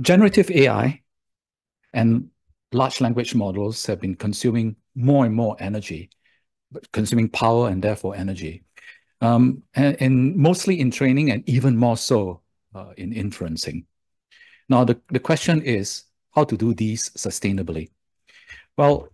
generative AI and large language models have been consuming more and more energy, consuming power and therefore energy, um, and, and, mostly in training and even more so uh, in inferencing. Now, the, the question is how to do these sustainably. Well,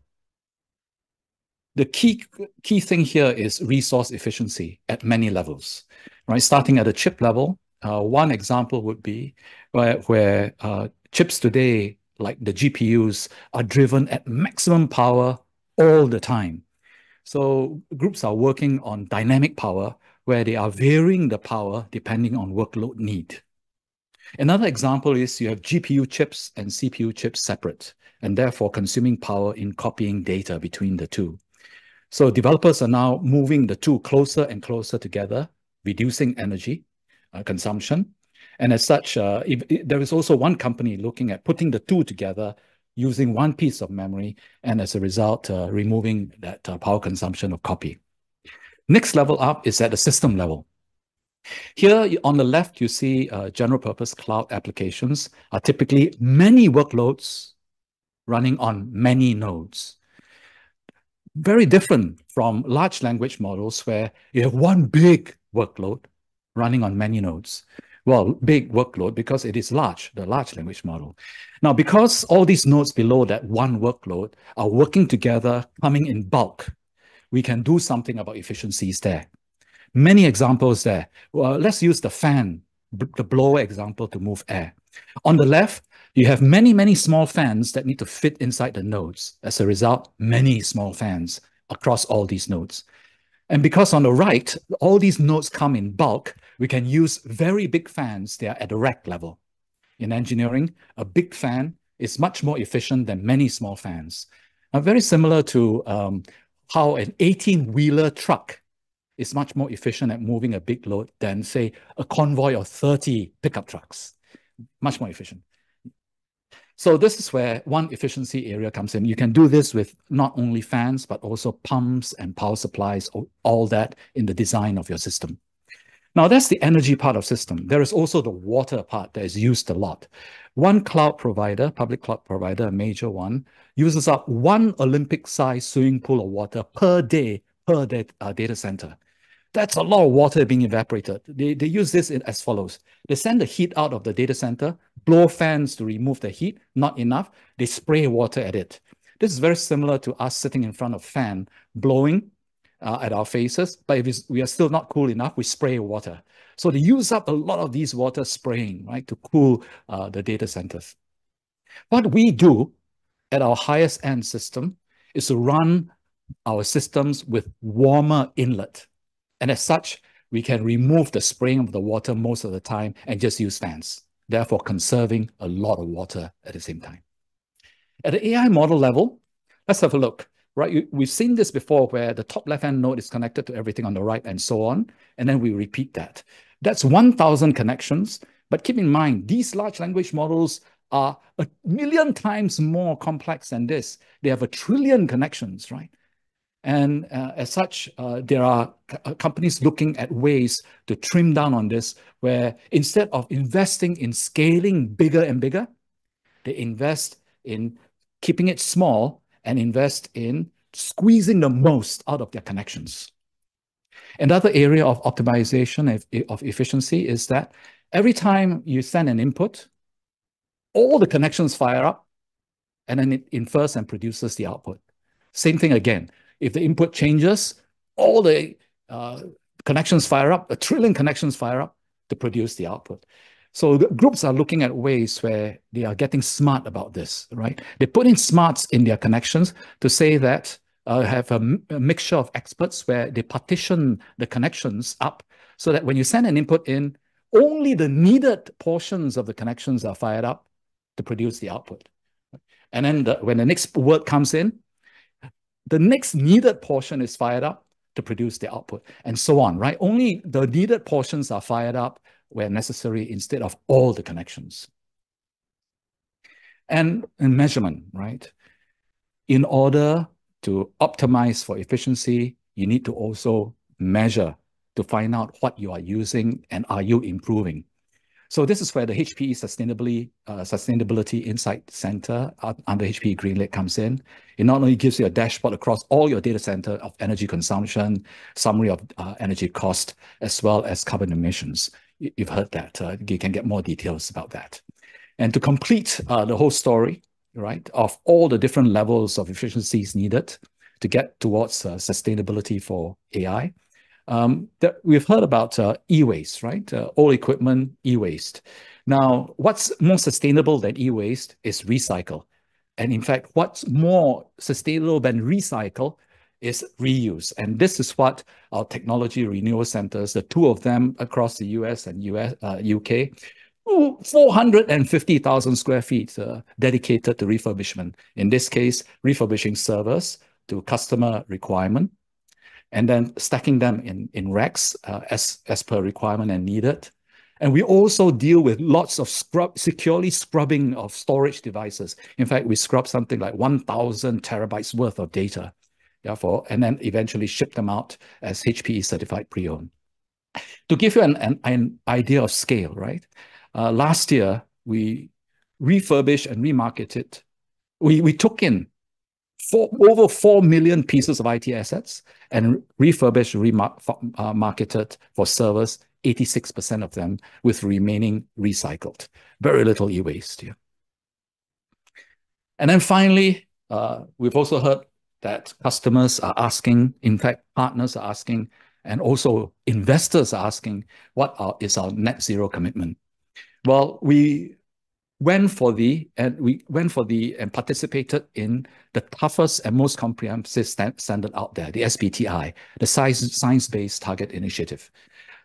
the key, key thing here is resource efficiency at many levels, right? Starting at the chip level, uh, one example would be where, where uh, chips today, like the GPUs, are driven at maximum power all the time. So groups are working on dynamic power where they are varying the power depending on workload need. Another example is you have GPU chips and CPU chips separate and therefore consuming power in copying data between the two. So developers are now moving the two closer and closer together, reducing energy consumption. And as such, uh, if, if, there is also one company looking at putting the two together using one piece of memory, and as a result, uh, removing that uh, power consumption of copy. Next level up is at the system level. Here on the left, you see uh, general purpose cloud applications are typically many workloads running on many nodes. Very different from large language models where you have one big workload running on many nodes. Well, big workload because it is large, the large language model. Now, because all these nodes below that one workload are working together, coming in bulk, we can do something about efficiencies there. Many examples there. Well, let's use the fan, the blower example to move air. On the left, you have many, many small fans that need to fit inside the nodes. As a result, many small fans across all these nodes. And because on the right, all these nodes come in bulk, we can use very big fans. They are at the rack level. In engineering, a big fan is much more efficient than many small fans. Now, very similar to um, how an 18-wheeler truck is much more efficient at moving a big load than, say, a convoy of 30 pickup trucks. Much more efficient. So this is where one efficiency area comes in. You can do this with not only fans, but also pumps and power supplies, all that in the design of your system. Now that's the energy part of system. There is also the water part that is used a lot. One cloud provider, public cloud provider, a major one, uses up one Olympic-sized swimming pool of water per day per uh, data center. That's a lot of water being evaporated. They, they use this in, as follows. They send the heat out of the data center, blow fans to remove the heat, not enough. They spray water at it. This is very similar to us sitting in front of fan, blowing uh, at our faces, but if we are still not cool enough, we spray water. So they use up a lot of these water spraying, right, to cool uh, the data centers. What we do at our highest end system is to run our systems with warmer inlet. And as such, we can remove the spraying of the water most of the time and just use fans, therefore conserving a lot of water at the same time. At the AI model level, let's have a look, right? We've seen this before where the top left-hand node is connected to everything on the right and so on, and then we repeat that. That's 1,000 connections, but keep in mind, these large language models are a million times more complex than this. They have a trillion connections, right? And uh, as such, uh, there are uh, companies looking at ways to trim down on this, where instead of investing in scaling bigger and bigger, they invest in keeping it small and invest in squeezing the most out of their connections. Another area of optimization of, of efficiency is that every time you send an input, all the connections fire up, and then it infers and produces the output. Same thing again. If the input changes, all the uh, connections fire up, a trillion connections fire up to produce the output. So the groups are looking at ways where they are getting smart about this, right? They put in smarts in their connections to say that uh, have a, a mixture of experts where they partition the connections up so that when you send an input in, only the needed portions of the connections are fired up to produce the output. And then the, when the next word comes in, the next needed portion is fired up to produce the output, and so on, right? Only the needed portions are fired up where necessary instead of all the connections. And, and measurement, right? In order to optimize for efficiency, you need to also measure to find out what you are using and are you improving. So this is where the HPE Sustainability, uh, Sustainability Insight Center uh, under HPE GreenLake comes in. It not only gives you a dashboard across all your data center of energy consumption, summary of uh, energy cost, as well as carbon emissions. You've heard that. Uh, you can get more details about that. And to complete uh, the whole story, right, of all the different levels of efficiencies needed to get towards sustainability for AI, um, that we've heard about uh, e-waste, right? Uh, all equipment e-waste. Now, what's more sustainable than e-waste is recycle. And in fact, what's more sustainable than recycle is reuse. And this is what our technology renewal centers, the two of them across the US and US, uh, UK, 450,000 square feet uh, dedicated to refurbishment. In this case, refurbishing servers to customer requirement and then stacking them in, in racks uh, as, as per requirement and needed. And we also deal with lots of scrub, securely scrubbing of storage devices. In fact, we scrub something like 1,000 terabytes worth of data, for, and then eventually ship them out as HPE certified pre-owned. To give you an, an, an idea of scale, right? Uh, last year, we refurbished and remarketed. We, we took in four, over 4 million pieces of IT assets and refurbished, remarketed uh, for servers, 86% of them with remaining recycled. Very little e-waste here. And then finally, uh, we've also heard that customers are asking, in fact, partners are asking, and also investors are asking, what are, is our net zero commitment? Well, we went for the and we went for the and participated in the toughest and most comprehensive standard out there, the SBTI, the Science Science-Based Target Initiative.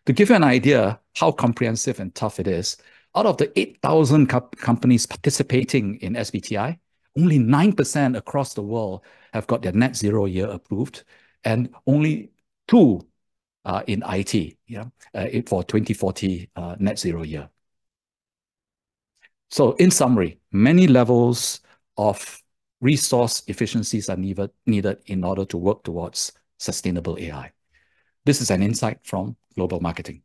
To give you an idea how comprehensive and tough it is, out of the 8,000 co companies participating in SBTI, only 9% across the world have got their net zero year approved, and only two uh, in IT yeah, uh, for 2040 uh, net zero year. So in summary, many levels of resource efficiencies are needed, needed in order to work towards sustainable AI. This is an insight from global marketing.